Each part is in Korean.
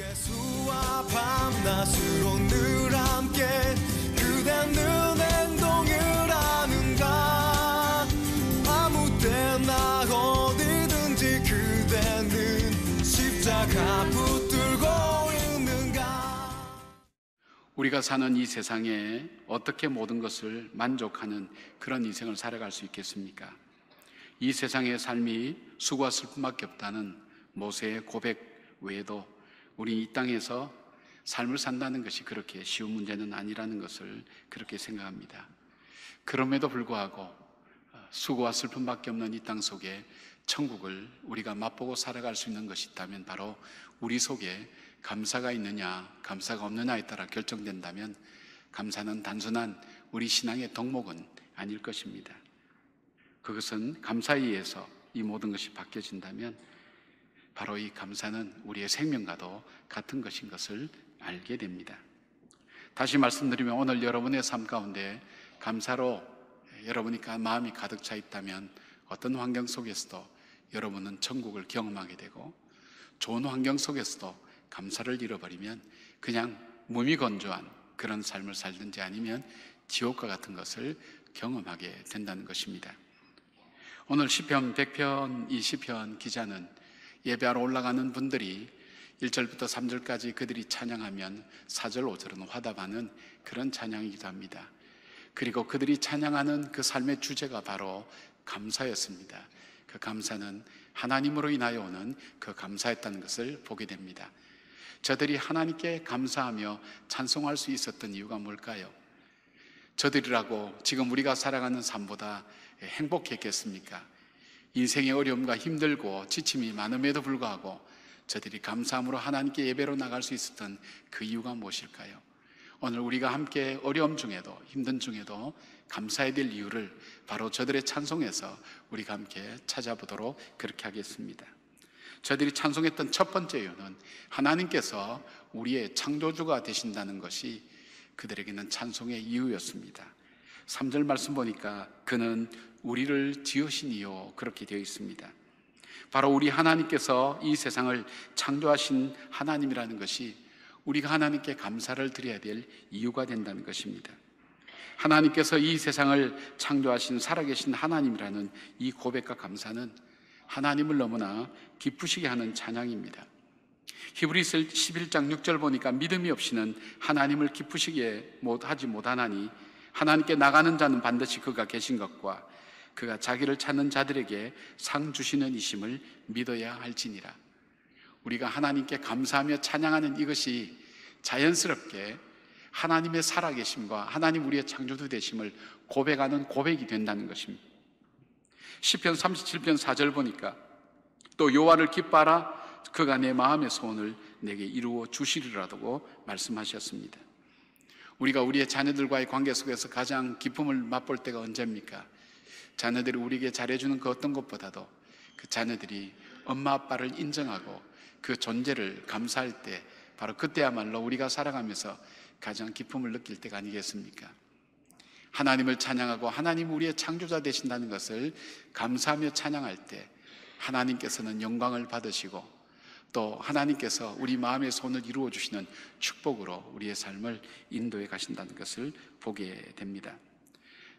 예수와 밤낮으로 늘 함께 그대는 행동을 하는가 아무 때나 어디든지 그대는 십자가 붙들고 있는가 우리가 사는 이 세상에 어떻게 모든 것을 만족하는 그런 인생을 살아갈 수 있겠습니까? 이 세상의 삶이 수고와 슬픔밖에 없다는 모세의 고백 외에도 우리 이 땅에서 삶을 산다는 것이 그렇게 쉬운 문제는 아니라는 것을 그렇게 생각합니다. 그럼에도 불구하고 어, 수고와 슬픔밖에 없는 이 땅 속에 천국을 우리가 맛보고 살아갈 수 있는 것이 있다면 바로 우리 속에 감사가 있느냐, 감사가 없느냐에 따라 결정된다면 감사는 단순한 우리 신앙의 덕목은 아닐 것입니다. 그것은 감사에 의해서 이 모든 것이 바뀌어진다면 바로 이 감사는 우리의 생명과도 같은 것인 것을 알게 됩니다. 다시 말씀드리면 오늘 여러분의 삶 가운데 감사로 여러분이 마음이 가득 차 있다면 어떤 환경 속에서도 여러분은 천국을 경험하게 되고 좋은 환경 속에서도 감사를 잃어버리면 그냥 몸이 건조한 그런 삶을 살든지 아니면 지옥과 같은 것을 경험하게 된다는 것입니다. 오늘 시편 100편, 20편 기자는 예배하러 올라가는 분들이 1절부터 3절까지 그들이 찬양하면 4절, 5절은 화답하는 그런 찬양이기도 합니다. 그리고 그들이 찬양하는 그 삶의 주제가 바로 감사였습니다. 그 감사는 하나님으로 인하여 오는 그 감사였다는 것을 보게 됩니다. 저들이 하나님께 감사하며 찬송할 수 있었던 이유가 뭘까요? 저들이라고 지금 우리가 살아가는 삶보다 행복했겠습니까? 인생의 어려움과 힘들고 지침이 많음에도 불구하고 저들이 감사함으로 하나님께 예배로 나갈 수 있었던 그 이유가 무엇일까요? 오늘 우리가 함께 어려움 중에도 힘든 중에도 감사해야 될 이유를 바로 저들의 찬송에서 우리가 함께 찾아보도록 그렇게 하겠습니다. 저들이 찬송했던 첫 번째 이유는 하나님께서 우리의 창조주가 되신다는 것이 그들에게는 찬송의 이유였습니다. 3절 말씀 보니까 그는 우리를 지으시니요 그렇게 되어 있습니다. 바로 우리 하나님께서 이 세상을 창조하신 하나님이라는 것이 우리가 하나님께 감사를 드려야 될 이유가 된다는 것입니다. 하나님께서 이 세상을 창조하신 살아계신 하나님이라는 이 고백과 감사는 하나님을 너무나 기쁘시게 하는 찬양입니다. 히브리서 11장 6절 보니까 믿음이 없이는 하나님을 기쁘시게 하지 못하나니 하나님께 나가는 자는 반드시 그가 계신 것과 그가 자기를 찾는 자들에게 상 주시는 이심을 믿어야 할지니라. 우리가 하나님께 감사하며 찬양하는 이것이 자연스럽게 하나님의 살아계심과 하나님 우리의 창조주 되심을 고백하는 고백이 된다는 것입니다. 시편 37편 4절 보니까 또 여호와를 기뻐하라 그가 내 마음의 소원을 내게 이루어 주시리라고 말씀하셨습니다. 우리가 우리의 자녀들과의 관계 속에서 가장 기쁨을 맛볼 때가 언제입니까? 자녀들이 우리에게 잘해주는 그 어떤 것보다도 그 자녀들이 엄마 아빠를 인정하고 그 존재를 감사할 때 바로 그때야말로 우리가 살아가면서 가장 기쁨을 느낄 때가 아니겠습니까? 하나님을 찬양하고 하나님 우리의 창조자 되신다는 것을 감사하며 찬양할 때 하나님께서는 영광을 받으시고 또 하나님께서 우리 마음의 손을 이루어 주시는 축복으로 우리의 삶을 인도해 가신다는 것을 보게 됩니다.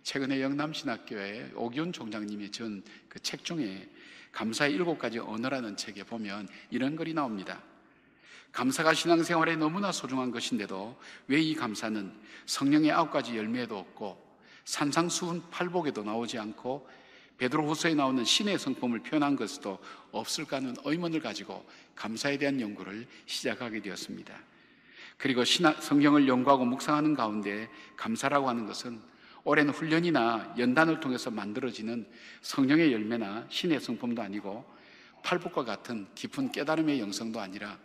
최근에 영남신학교에 오기훈 총장님이 전 그 책 중에 감사의 일곱 가지 언어라는 책에 보면 이런 글이 나옵니다. 감사가 신앙생활에 너무나 소중한 것인데도 왜 이 감사는 성령의 아홉 가지 열매에도 없고 산상수훈 팔복에도 나오지 않고 베드로후서에 나오는 신의 성품을 표현한 것도 없을까 하는 의문을 가지고 감사에 대한 연구를 시작하게 되었습니다. 그리고 신학, 성경을 연구하고 묵상하는 가운데 감사라고 하는 것은 오랜 훈련이나 연단을 통해서 만들어지는 성령의 열매나 신의 성품도 아니고 팔복과 같은 깊은 깨달음의 영성도 아니라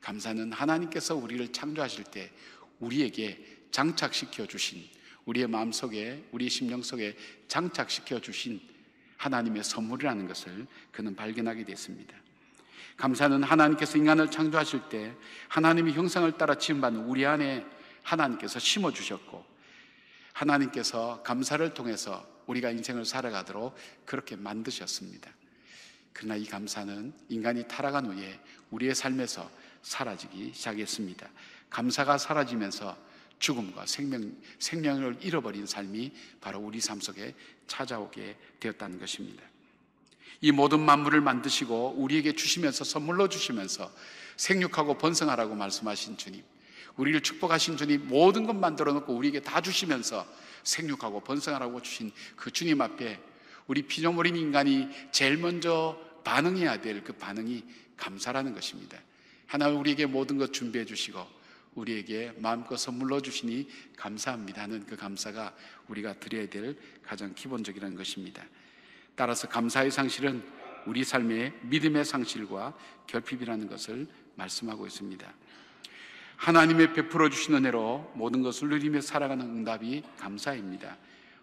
감사는 하나님께서 우리를 창조하실 때 우리에게 장착시켜 주신 우리의 마음 속에 우리 심령 속에 장착시켜 주신 하나님의 선물이라는 것을 그는 발견하게 됐습니다. 감사는 하나님께서 인간을 창조하실 때 하나님의 형상을 따라 지음받는 우리 안에 하나님께서 심어 주셨고 하나님께서 감사를 통해서 우리가 인생을 살아가도록 그렇게 만드셨습니다. 그러나 이 감사는 인간이 타락한 후에 우리의 삶에서 사라지기 시작했습니다. 감사가 사라지면서 죽음과 생명, 생명을 잃어버린 삶이 바로 우리 삶 속에 찾아오게 되었다는 것입니다. 이 모든 만물을 만드시고 우리에게 주시면서 선물로 주시면서 생육하고 번성하라고 말씀하신 주님. 우리를 축복하신 주님 모든 것 만들어 놓고 우리에게 다 주시면서 생육하고 번성하라고 주신 그 주님 앞에 우리 피조물인 인간이 제일 먼저 반응해야 될 그 반응이 감사라는 것입니다. 하나님 우리에게 모든 것 준비해 주시고 우리에게 마음껏 선물로 주시니 감사합니다 하는 그 감사가 우리가 드려야 될 가장 기본적이라는 것입니다. 따라서 감사의 상실은 우리 삶의 믿음의 상실과 결핍이라는 것을 말씀하고 있습니다. 하나님의 베풀어 주신 은혜로 모든 것을 누리며 살아가는 응답이 감사입니다.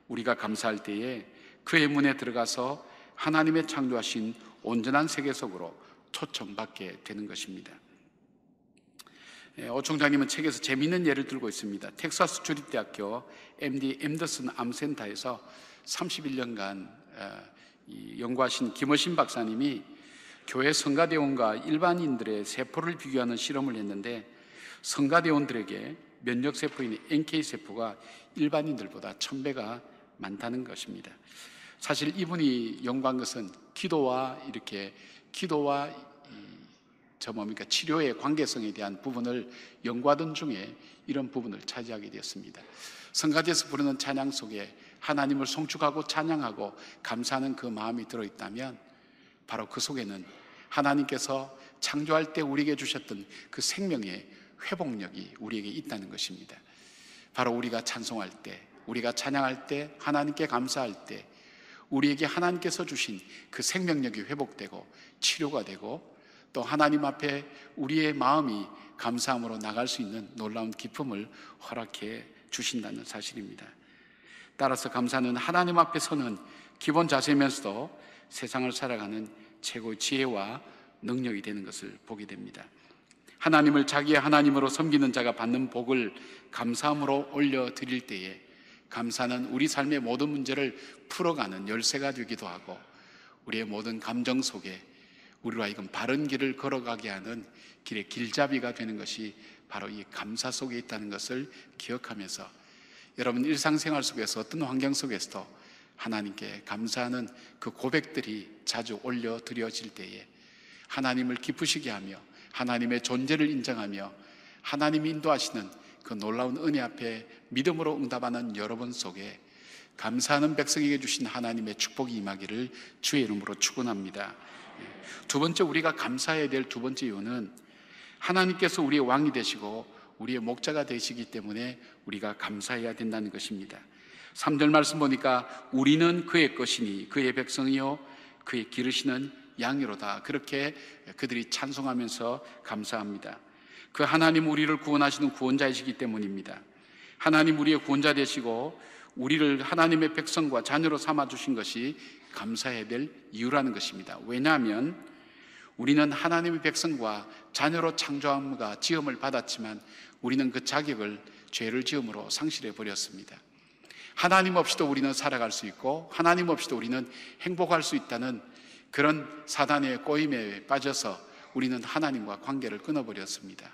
우리가 감사할 때에 그의 문에 들어가서 하나님의 창조하신 온전한 세계 속으로 초청받게 되는 것입니다. 예, 오총장님은 책에서 재미있는 예를 들고 있습니다. 텍사스 주립대학교 MD 엠더슨 암센터에서 31년간 어, 연구하신 김어신 박사님이 교회 성가대원과 일반인들의 세포를 비교하는 실험을 했는데 성가대원들에게 면역세포인 NK세포가 일반인들보다 천배가 많다는 것입니다. 사실 이분이 연구한 것은 기도와 이렇게 기도와 저 뭡니까 치료의 관계성에 대한 부분을 연구하던 중에 이런 부분을 차지하게 되었습니다. 성가대에서 부르는 찬양 속에 하나님을 송축하고 찬양하고 감사하는 그 마음이 들어 있다면 바로 그 속에는 하나님께서 창조할 때 우리에게 주셨던 그 생명의 회복력이 우리에게 있다는 것입니다. 바로 우리가 찬송할 때, 우리가 찬양할 때, 하나님께 감사할 때, 우리에게 하나님께서 주신 그 생명력이 회복되고 치료가 되고 또 하나님 앞에 우리의 마음이 감사함으로 나갈 수 있는 놀라운 기쁨을 허락해 주신다는 사실입니다. 따라서 감사는 하나님 앞에 서는 기본 자세면서도 세상을 살아가는 최고의 지혜와 능력이 되는 것을 보게 됩니다. 하나님을 자기의 하나님으로 섬기는 자가 받는 복을 감사함으로 올려 드릴 때에 감사는 우리 삶의 모든 문제를 풀어가는 열쇠가 되기도 하고 우리의 모든 감정 속에 우리로 하여금 바른 길을 걸어가게 하는 길의 길잡이가 되는 것이 바로 이 감사 속에 있다는 것을 기억하면서 여러분 일상생활 속에서 어떤 환경 속에서도 하나님께 감사하는 그 고백들이 자주 올려 드려질 때에 하나님을 기쁘시게 하며 하나님의 존재를 인정하며 하나님이 인도하시는 그 놀라운 은혜 앞에 믿음으로 응답하는 여러분 속에 감사하는 백성에게 주신 하나님의 축복이 임하기를 주의 이름으로 축원합니다. 두 번째 우리가 감사해야 될 두 번째 이유는 하나님께서 우리의 왕이 되시고 우리의 목자가 되시기 때문에 우리가 감사해야 된다는 것입니다. 3절 말씀 보니까 우리는 그의 것이니 그의 백성이요 그의 기르시는 양이로다. 그렇게 그들이 찬송하면서 감사합니다. 그 하나님 우리를 구원하시는 구원자이시기 때문입니다. 하나님 우리의 구원자 되시고 우리를 하나님의 백성과 자녀로 삼아 주신 것이 감사해야 될 이유라는 것입니다. 왜냐하면 우리는 하나님의 백성과 자녀로 창조함과 지음을 받았지만 우리는 그 자격을 죄를 지음으로 상실해 버렸습니다. 하나님 없이도 우리는 살아갈 수 있고 하나님 없이도 우리는 행복할 수 있다는 그런 사단의 꼬임에 빠져서 우리는 하나님과 관계를 끊어버렸습니다.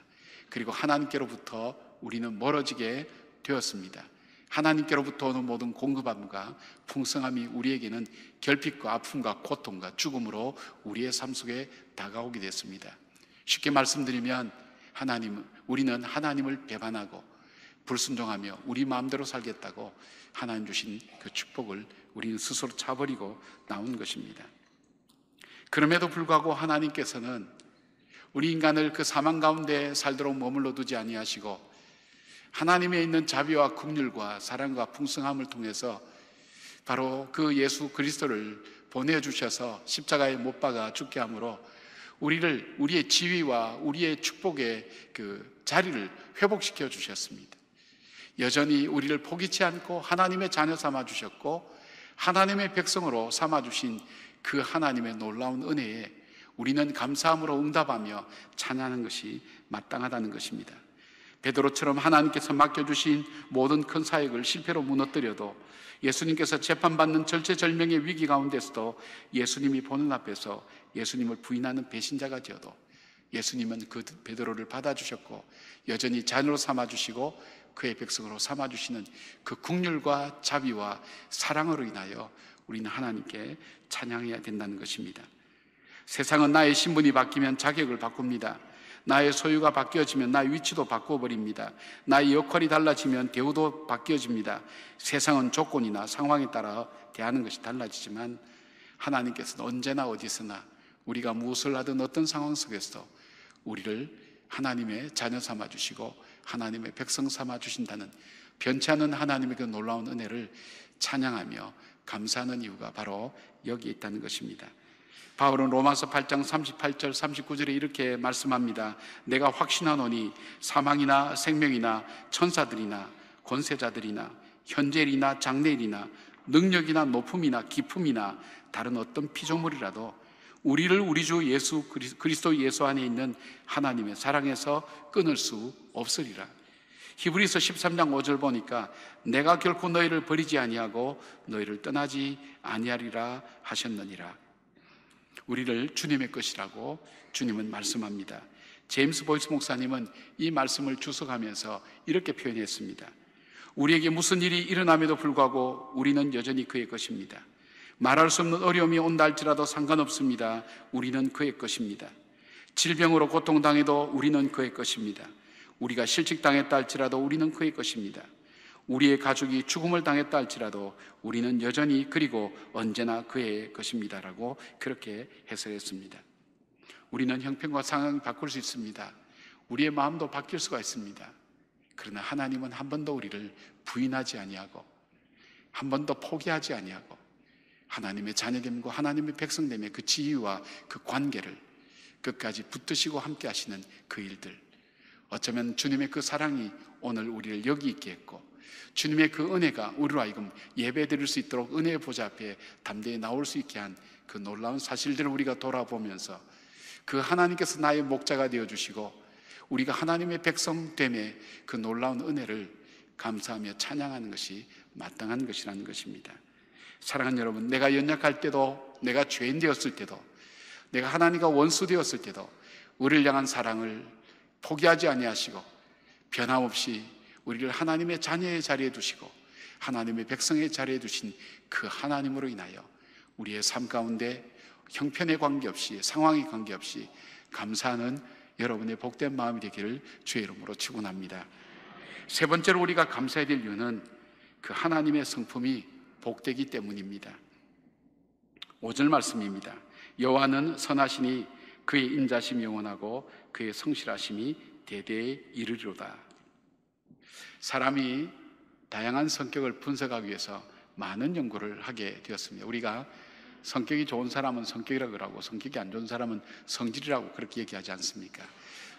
그리고 하나님께로부터 우리는 멀어지게 되었습니다. 하나님께로부터 오는 모든 공급함과 풍성함이 우리에게는 결핍과 아픔과 고통과 죽음으로 우리의 삶 속에 다가오게 됐습니다. 쉽게 말씀드리면 하나님, 우리는 하나님을 배반하고 불순종하며 우리 마음대로 살겠다고 하나님 주신 그 축복을 우리는 스스로 차버리고 나온 것입니다. 그럼에도 불구하고 하나님께서는 우리 인간을 그 사망 가운데 살도록 머물러 두지 아니하시고 하나님에 있는 자비와 긍휼과 사랑과 풍성함을 통해서 바로 그 예수 그리스도를 보내 주셔서 십자가에 못 박아 죽게 함으로 우리를 우리의 지위와 우리의 축복의 그 자리를 회복시켜 주셨습니다. 여전히 우리를 포기치 않고 하나님의 자녀 삼아 주셨고 하나님의 백성으로 삼아 주신 그 하나님의 놀라운 은혜에 우리는 감사함으로 응답하며 찬양하는 것이 마땅하다는 것입니다. 베드로처럼 하나님께서 맡겨주신 모든 큰 사역을 실패로 무너뜨려도 예수님께서 재판받는 절체절명의 위기 가운데서도 예수님이 보는 앞에서 예수님을 부인하는 배신자가 되어도 예수님은 그 베드로를 받아주셨고 여전히 자녀로 삼아주시고 그의 백성으로 삼아주시는 그 국률과 자비와 사랑으로 인하여 우리는 하나님께 찬양해야 된다는 것입니다. 세상은 나의 신분이 바뀌면 자격을 바꿉니다. 나의 소유가 바뀌어지면 나의 위치도 바꿔버립니다. 나의 역할이 달라지면 대우도 바뀌어집니다. 세상은 조건이나 상황에 따라 대하는 것이 달라지지만 하나님께서는 언제나 어디서나 우리가 무엇을 하든 어떤 상황 속에서 우리를 하나님의 자녀 삼아 주시고 하나님의 백성 삼아 주신다는 변치 않은 하나님의 그 놀라운 은혜를 찬양하며 감사하는 이유가 바로 여기 있다는 것입니다. 바울은 로마서 8장 38절 39절에 이렇게 말씀합니다. 내가 확신하노니 사망이나 생명이나 천사들이나 권세자들이나 현재일이나 장래일이나 능력이나 높음이나 기품이나 다른 어떤 피조물이라도 우리를 우리 주 예수 그리스도 예수 안에 있는 하나님의 사랑에서 끊을 수 없으리라. 히브리서 13장 5절 보니까 내가 결코 너희를 버리지 아니하고 너희를 떠나지 아니하리라 하셨느니라. 우리를 주님의 것이라고 주님은 말씀합니다. 제임스 보이스 목사님은 이 말씀을 주석하면서 이렇게 표현했습니다. 우리에게 무슨 일이 일어남에도 불구하고 우리는 여전히 그의 것입니다. 말할 수 없는 어려움이 온다 할지라도 상관없습니다. 우리는 그의 것입니다. 질병으로 고통당해도 우리는 그의 것입니다. 우리가 실직당했다 할지라도 우리는 그의 것입니다. 우리의 가족이 죽음을 당했다 할지라도 우리는 여전히 그리고 언제나 그의 것입니다라고 그렇게 해석했습니다. 우리는 형편과 상황이 바꿀 수 있습니다. 우리의 마음도 바뀔 수가 있습니다. 그러나 하나님은 한 번도 우리를 부인하지 아니하고 한 번도 포기하지 아니하고 하나님의 자녀됨과 하나님의 백성됨의 그 지위와 그 관계를 끝까지 붙드시고 함께 하시는 그 일들 어쩌면 주님의 그 사랑이 오늘 우리를 여기 있게 했고 주님의 그 은혜가 우리로 하여금 예배 드릴 수 있도록 은혜의 보좌 앞에 담대히 나올 수 있게 한 그 놀라운 사실들을 우리가 돌아보면서 그 하나님께서 나의 목자가 되어 주시고 우리가 하나님의 백성됨의 그 놀라운 은혜를 감사하며 찬양하는 것이 마땅한 것이라는 것입니다. 사랑하는 여러분, 내가 연약할 때도, 내가 죄인 되었을 때도, 내가 하나님과 원수 되었을 때도, 우리를 향한 사랑을 포기하지 아니하시고 변함없이 우리를 하나님의 자녀의 자리에 두시고 하나님의 백성의 자리에 두신 그 하나님으로 인하여 우리의 삶 가운데 형편에 관계없이 상황에 관계없이 감사하는 여러분의 복된 마음이 되기를 주의 이름으로 축원합니다. 세 번째로 우리가 감사해야 될 이유는 그 하나님의 성품이 복되기 때문입니다. 5절 말씀입니다. 여호와는 선하시니 그의 인자심이 영원하고 그의 성실하심이 대대에 이르리로다. 사람이 다양한 성격을 분석하기 위해서 많은 연구를 하게 되었습니다. 우리가 성격이 좋은 사람은 성격이라고 그러고 성격이 안 좋은 사람은 성질이라고 그렇게 얘기하지 않습니까?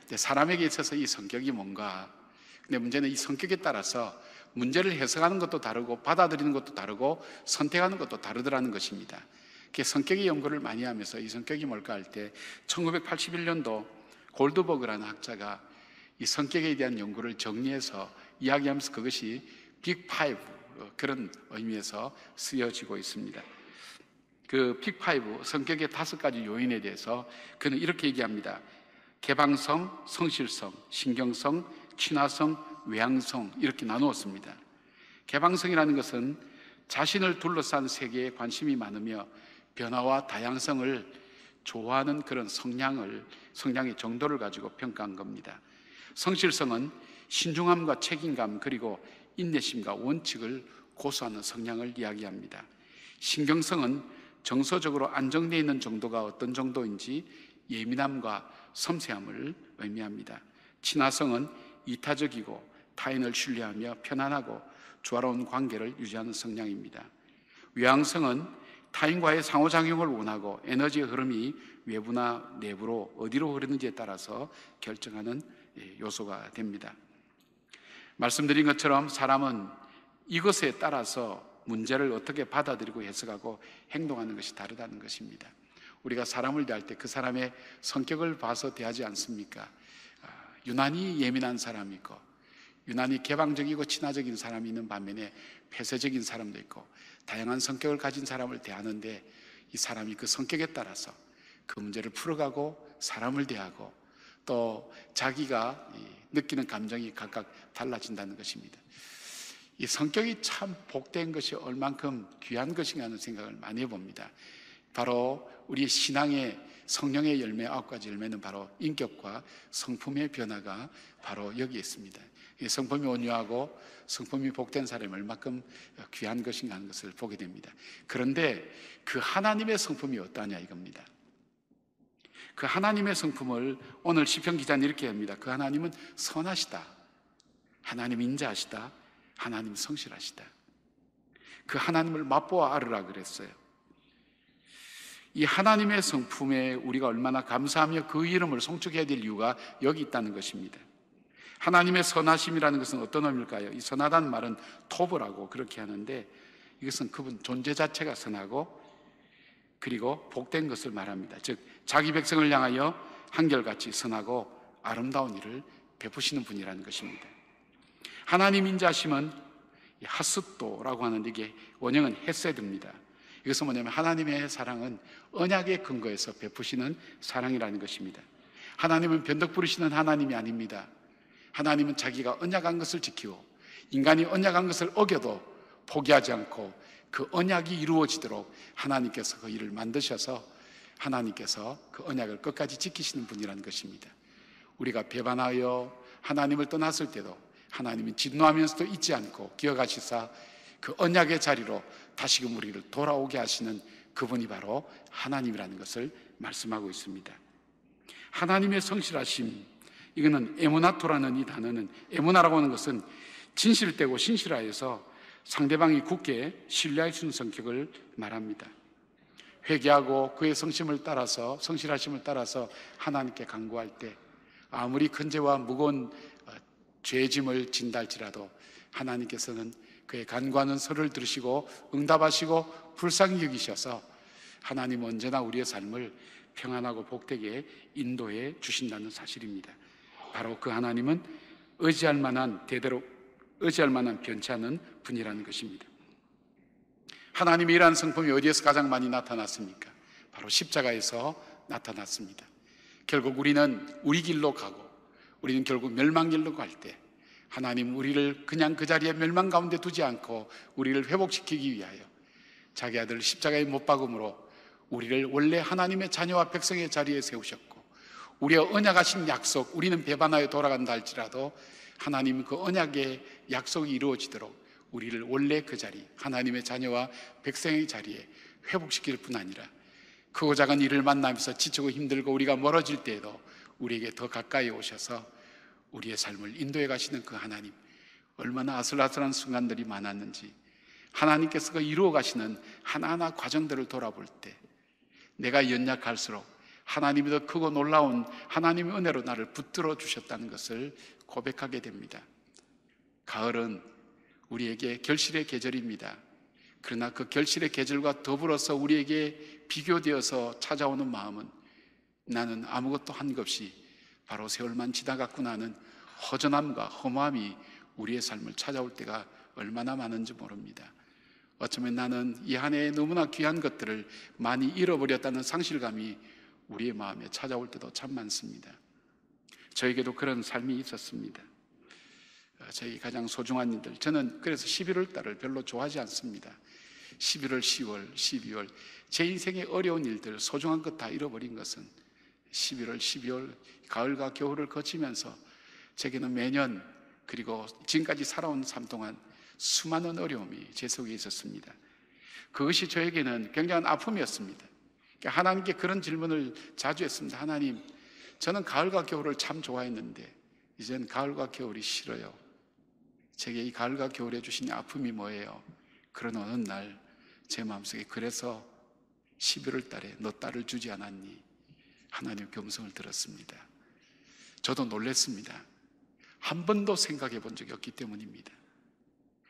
근데 사람에게 있어서 이 성격이 뭔가 근데 문제는 이 성격에 따라서 문제를 해석하는 것도 다르고 받아들이는 것도 다르고 선택하는 것도 다르더라는 것입니다. 성격의 연구를 많이 하면서 이 성격이 뭘까 할 때 1981년도 골드버그라는 학자가 이 성격에 대한 연구를 정리해서 이야기하면서 그것이 Big Five 그런 의미에서 쓰여지고 있습니다. 그 Big Five 성격의 다섯 가지 요인에 대해서 그는 이렇게 얘기합니다. 개방성, 성실성, 신경성, 친화성, 외향성 이렇게 나누었습니다. 개방성이라는 것은 자신을 둘러싼 세계에 관심이 많으며 변화와 다양성을 좋아하는 그런 성향을 성향의 정도를 가지고 평가한 겁니다. 성실성은 신중함과 책임감 그리고 인내심과 원칙을 고수하는 성향을 이야기합니다. 신경성은 정서적으로 안정되어 있는 정도가 어떤 정도인지 예민함과 섬세함을 의미합니다. 친화성은 이타적이고 타인을 신뢰하며 편안하고 조화로운 관계를 유지하는 성향입니다. 외향성은 타인과의 상호작용을 원하고 에너지의 흐름이 외부나 내부로 어디로 흐르는지에 따라서 결정하는 예, 요소가 됩니다. 말씀드린 것처럼 사람은 이것에 따라서 문제를 어떻게 받아들이고 해석하고 행동하는 것이 다르다는 것입니다. 우리가 사람을 대할 때 그 사람의 성격을 봐서 대하지 않습니까? 아, 유난히 예민한 사람이 있고 유난히 개방적이고 친화적인 사람이 있는 반면에 폐쇄적인 사람도 있고 다양한 성격을 가진 사람을 대하는데 이 사람이 그 성격에 따라서 그 문제를 풀어가고 사람을 대하고 또 자기가 느끼는 감정이 각각 달라진다는 것입니다. 이 성격이 참 복된 것이 얼만큼 귀한 것인가 하는 생각을 많이 해봅니다. 바로 우리 신앙의 성령의 열매 아홉 가지 열매는 바로 인격과 성품의 변화가 바로 여기에 있습니다. 성품이 온유하고 성품이 복된 사람이 얼마큼 귀한 것인가 하는 것을 보게 됩니다. 그런데 그 하나님의 성품이 어떠냐 이겁니다. 그 하나님의 성품을 오늘 시편 기자는 이렇게 합니다. 그 하나님은 선하시다. 하나님 인자하시다. 하나님 성실하시다. 그 하나님을 맛보아 알으라 그랬어요. 이 하나님의 성품에 우리가 얼마나 감사하며 그 이름을 송축해야 될 이유가 여기 있다는 것입니다. 하나님의 선하심이라는 것은 어떤 의미일까요? 이 선하다는 말은 토브라고 그렇게 하는데 이것은 그분 존재 자체가 선하고 그리고 복된 것을 말합니다. 즉 자기 백성을 향하여 한결같이 선하고 아름다운 일을 베푸시는 분이라는 것입니다. 하나님 인자심은 하스도라고 하는 이게 원형은 헤세드입니다. 이것은 뭐냐면 하나님의 사랑은 언약의 근거에서 베푸시는 사랑이라는 것입니다. 하나님은 변덕 부르시는 하나님이 아닙니다. 하나님은 자기가 언약한 것을 지키고 인간이 언약한 것을 어겨도 포기하지 않고 그 언약이 이루어지도록 하나님께서 그 일을 만드셔서 하나님께서 그 언약을 끝까지 지키시는 분이라는 것입니다. 우리가 배반하여 하나님을 떠났을 때도 하나님은 진노하면서도 잊지 않고 기억하시사 그 언약의 자리로 다시금 우리를 돌아오게 하시는 그분이 바로 하나님이라는 것을 말씀하고 있습니다. 하나님의 성실하심, 이거는 에모나토라는 이 단어는 에모나라고 하는 것은 진실되고 신실하여서 상대방이 굳게 신뢰할 수 있는 성격을 말합니다. 회개하고 그의 성심을 따라서 성실하심을 따라서 하나님께 간구할 때 아무리 큰 죄와 무거운 어, 죄짐을 진다 할지라도 하나님께서는 그의 간과는 설을 들으시고 응답하시고 불쌍히 여기셔서 하나님 언제나 우리의 삶을 평안하고 복되게 인도해 주신다는 사실입니다. 바로 그 하나님은 의지할 만한 대대로 의지할 만한 변치 않은 분이라는 것입니다. 하나님의 이러한 성품이 어디에서 가장 많이 나타났습니까? 바로 십자가에서 나타났습니다. 결국 우리는 우리 길로 가고 우리는 결국 멸망 길로 갈 때 하나님 우리를 그냥 그 자리에 멸망 가운데 두지 않고 우리를 회복시키기 위하여 자기 아들 십자가에 못 박음으로 우리를 원래 하나님의 자녀와 백성의 자리에 세우셨고 우리의 언약하신 약속 우리는 배반하여 돌아간다 할지라도 하나님 그 언약의 약속이 이루어지도록 우리를 원래 그 자리 하나님의 자녀와 백성의 자리에 회복시킬 뿐 아니라 크고 작은 일을 만나면서 지치고 힘들고 우리가 멀어질 때에도 우리에게 더 가까이 오셔서 우리의 삶을 인도해 가시는 그 하나님 얼마나 아슬아슬한 순간들이 많았는지 하나님께서 그 이루어 가시는 하나하나 과정들을 돌아볼 때 내가 연약할수록 하나님이 더 크고 놀라운 하나님의 은혜로 나를 붙들어 주셨다는 것을 고백하게 됩니다. 가을은 우리에게 결실의 계절입니다. 그러나 그 결실의 계절과 더불어서 우리에게 비교되어서 찾아오는 마음은 나는 아무것도 한것 없이 바로 세월만 지나갔구나 하는 허전함과 허무함이 우리의 삶을 찾아올 때가 얼마나 많은지 모릅니다. 어쩌면 나는 이 한 해에 너무나 귀한 것들을 많이 잃어버렸다는 상실감이 우리의 마음에 찾아올 때도 참 많습니다. 저에게도 그런 삶이 있었습니다. 어, 저희 가장 소중한 일들. 저는 그래서 11월 달을 별로 좋아하지 않습니다. 11월, 10월, 12월. 제 인생의 어려운 일들, 소중한 것 다 잃어버린 것은 11월, 12월, 가을과 겨울을 거치면서 제게는 매년 그리고 지금까지 살아온 삶 동안 수많은 어려움이 제 속에 있었습니다. 그것이 저에게는 굉장한 아픔이었습니다. 하나님께 그런 질문을 자주 했습니다. 하나님, 저는 가을과 겨울을 참 좋아했는데, 이젠 가을과 겨울이 싫어요. 제게 이 가을과 겨울에 주신 아픔이 뭐예요? 그런 어느 날 제 마음속에 그래서 11월 달에 너 딸을 주지 않았니? 하나님 교음성을 들었습니다. 저도 놀랬습니다. 한 번도 생각해 본 적이 없기 때문입니다.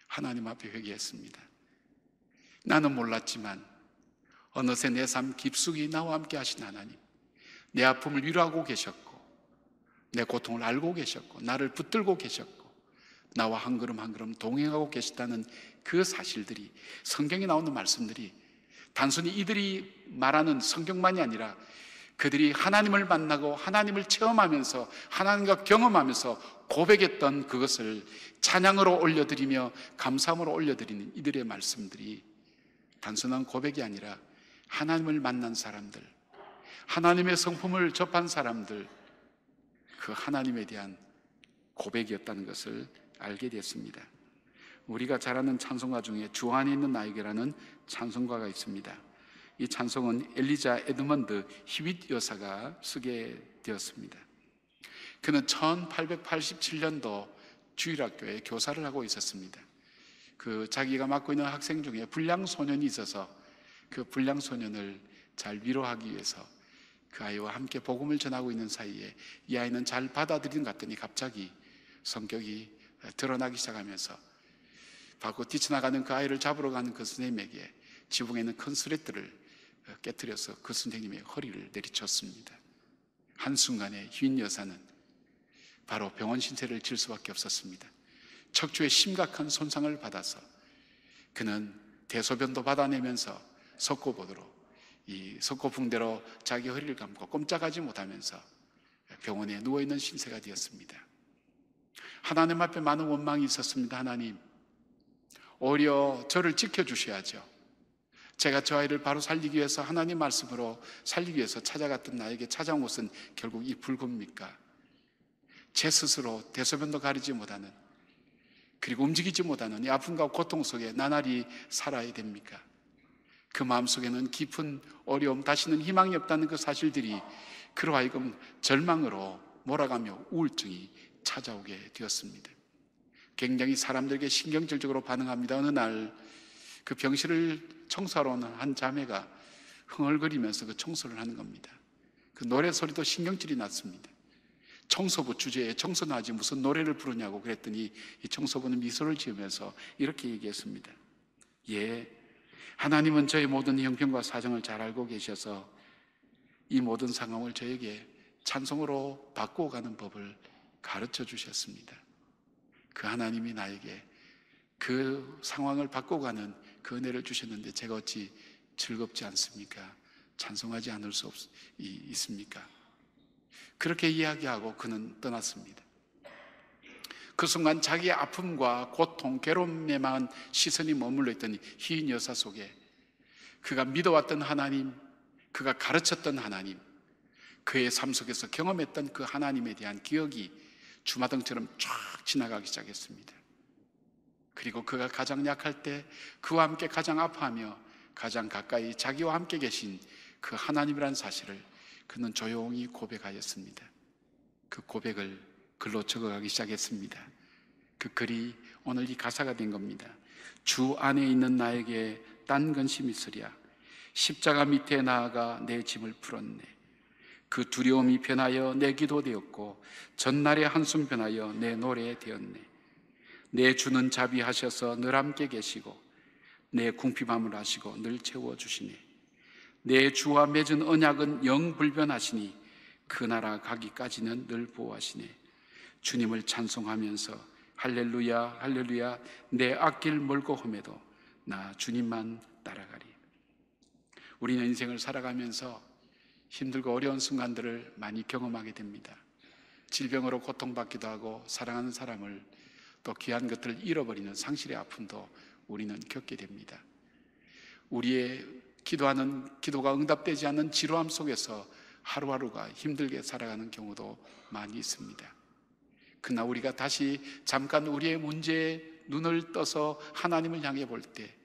하나님 앞에 회개했습니다. 나는 몰랐지만 어느새 내 삶 깊숙이 나와 함께 하신 하나님, 내 아픔을 위로하고 계셨고, 내 고통을 알고 계셨고, 나를 붙들고 계셨고, 나와 한 걸음 한 걸음 동행하고 계시다는 그 사실들이 성경에 나오는 말씀들이 단순히 이들이 말하는 성경만이 아니라 그들이 하나님을 만나고 하나님을 체험하면서 하나님과 경험하면서 고백했던 그것을 찬양으로 올려드리며 감사함으로 올려드리는 이들의 말씀들이 단순한 고백이 아니라 하나님을 만난 사람들, 하나님의 성품을 접한 사람들, 그 하나님에 대한 고백이었다는 것을 알게 됐습니다. 우리가 잘 아는 찬송가 중에 주 안에 있는 나에게라는 찬송가가 있습니다. 이 찬송은 엘리자 에드먼드 히윗 여사가 쓰게 되었습니다. 그는 1887년도 주일학교에 교사를 하고 있었습니다. 그 자기가 맡고 있는 학생 중에 불량 소년이 있어서 그 불량 소년을 잘 위로하기 위해서 그 아이와 함께 복음을 전하고 있는 사이에 이 아이는 잘 받아들인 것 같더니 갑자기 성격이 드러나기 시작하면서 밖으로 뛰쳐나가는 그 아이를 잡으러 가는 그 선생님에게 지붕에 있는 큰 스레트를 깨뜨려서 그 선생님의 허리를 내리쳤습니다. 한순간에 흰 여사는 바로 병원 신세를 질 수밖에 없었습니다. 척추에 심각한 손상을 받아서 그는 대소변도 받아내면서 석고보도로 이 석고붕대로 자기 허리를 감고 꼼짝하지 못하면서 병원에 누워있는 신세가 되었습니다. 하나님 앞에 많은 원망이 있었습니다. 하나님, 오히려 저를 지켜주셔야죠. 제가 저 아이를 바로 살리기 위해서 하나님 말씀으로 살리기 위해서 찾아갔던 나에게 찾아온 것은 결국 이 불금입니까? 제 스스로 대소변도 가리지 못하는 그리고 움직이지 못하는 이 아픔과 고통 속에 나날이 살아야 됩니까? 그 마음속에는 깊은 어려움, 다시는 희망이 없다는 그 사실들이 그로 하여금 절망으로 몰아가며 우울증이 찾아오게 되었습니다. 굉장히 사람들에게 신경질적으로 반응합니다. 어느 날 그 병실을 청소하러 오는 한 자매가 흥얼거리면서 그 청소를 하는 겁니다. 그 노래 소리도 신경질이 났습니다. 청소부 주제에 청소는 하지 무슨 노래를 부르냐고 그랬더니 이 청소부는 미소를 지으면서 이렇게 얘기했습니다. 예, 하나님은 저의 모든 형편과 사정을 잘 알고 계셔서 이 모든 상황을 저에게 찬송으로 바꾸어 가는 법을 가르쳐 주셨습니다. 그 하나님이 나에게 그 상황을 바꿔가는 그 은혜를 주셨는데 제가 어찌 즐겁지 않습니까? 찬송하지 않을 수 없, 있습니까? 그렇게 이야기하고 그는 떠났습니다. 그 순간 자기의 아픔과 고통, 괴로움에만 시선이 머물러 있던 희 여사 속에 그가 믿어왔던 하나님, 그가 가르쳤던 하나님, 그의 삶 속에서 경험했던 그 하나님에 대한 기억이 주마등처럼 쫙 지나가기 시작했습니다. 그리고 그가 가장 약할 때 그와 함께 가장 아파하며 가장 가까이 자기와 함께 계신 그 하나님이란 사실을 그는 조용히 고백하였습니다. 그 고백을 글로 적어가기 시작했습니다. 그 글이 오늘 이 가사가 된 겁니다. 주 안에 있는 나에게 딴 근심이 있으랴. 십자가 밑에 나아가 내 짐을 풀었네. 그 두려움이 변하여 내 기도 되었고 전날의 한숨 변하여 내 노래 되었네. 내 주는 자비하셔서 늘 함께 계시고 내 궁핍함을 하시고 늘 채워 주시네. 내 주와 맺은 언약은 영 불변하시니 그 나라 가기까지는 늘 보호하시네. 주님을 찬송하면서 할렐루야 할렐루야 내 앞길 멀고 험해도 나 주님만 따라가리. 우리는 인생을 살아가면서 힘들고 어려운 순간들을 많이 경험하게 됩니다. 질병으로 고통받기도 하고 사랑하는 사람을 또 귀한 것들을 잃어버리는 상실의 아픔도 우리는 겪게 됩니다. 우리의 기도하는 기도가 응답되지 않는 지루함 속에서 하루하루가 힘들게 살아가는 경우도 많이 있습니다. 그러나 우리가 다시 잠깐 우리의 문제에 눈을 떠서 하나님을 향해 볼 때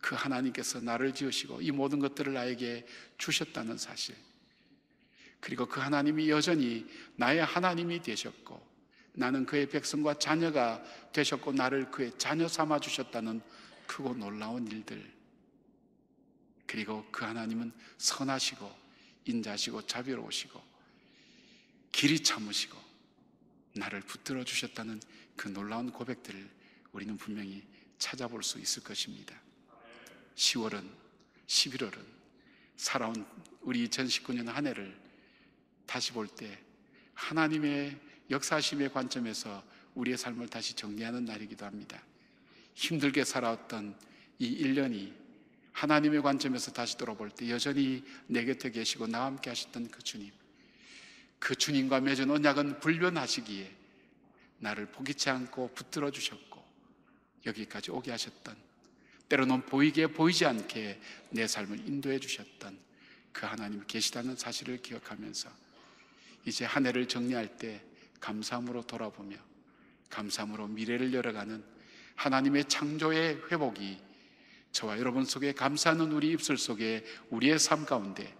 그 하나님께서 나를 지으시고 이 모든 것들을 나에게 주셨다는 사실 그리고 그 하나님이 여전히 나의 하나님이 되셨고 나는 그의 백성과 자녀가 되셨고 나를 그의 자녀 삼아 주셨다는 크고 놀라운 일들. 그리고 그 하나님은 선하시고 인자시고 자비로우시고 길이 참으시고 나를 붙들어 주셨다는 그 놀라운 고백들을 우리는 분명히 찾아볼 수 있을 것입니다. 10월은 11월은 살아온 우리 2019년 한 해를 다시 볼 때 하나님의 역사심의 관점에서 우리의 삶을 다시 정리하는 날이기도 합니다. 힘들게 살아왔던 이 1년이 하나님의 관점에서 다시 돌아볼 때 여전히 내 곁에 계시고 나와 함께 하셨던 그 주님. 그 주님과 맺은 언약은 불변하시기에 나를 포기치 않고 붙들어 주셨고 여기까지 오게 하셨던 때로는 보이게 보이지 않게 내 삶을 인도해 주셨던 그 하나님 계시다는 사실을 기억하면서 이제 한 해를 정리할 때 감사함으로 돌아보며 감사함으로 미래를 열어가는 하나님의 창조의 회복이 저와 여러분 속에 감사하는 우리 입술 속에 우리의 삶 가운데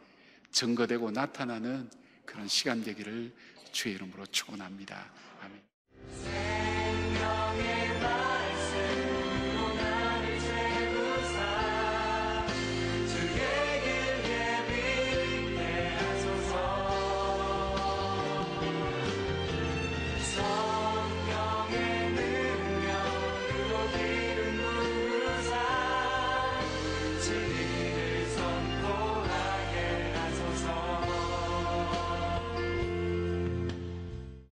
증거되고 나타나는 그런 시간 되기를 주의 이름으로 축원합니다. 아멘.